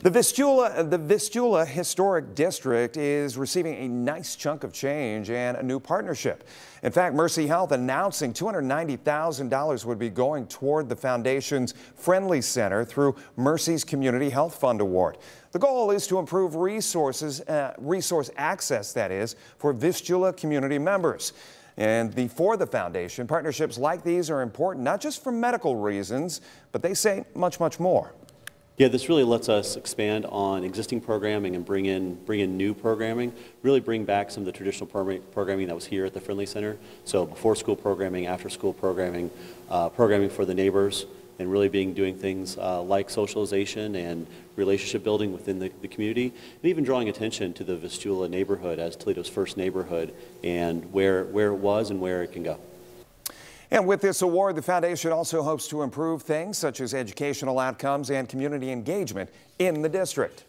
The Vistula, the Vistula Historic District is receiving a nice chunk of change and a new partnership. In fact, Mercy Health announcing $290,000 would be going toward the foundation's Friendly Center through Mercy's Community Health Fund Award. The goal is to improve resources, uh, resource access, that is, for Vistula community members. And for the foundation, partnerships like these are important not just for medical reasons, but they say much, much more. Yeah, this really lets us expand on existing programming and bring in, bring in new programming, really bring back some of the traditional programming that was here at the Friendly Center. So before school programming, after school programming, uh, programming for the neighbors, and really being doing things uh, like socialization and relationship building within the, the, community, and even drawing attention to the Vistula neighborhood as Toledo's first neighborhood and where, where it was and where it can go. And with this award, the foundation also hopes to improve things such as educational outcomes and community engagement in the district.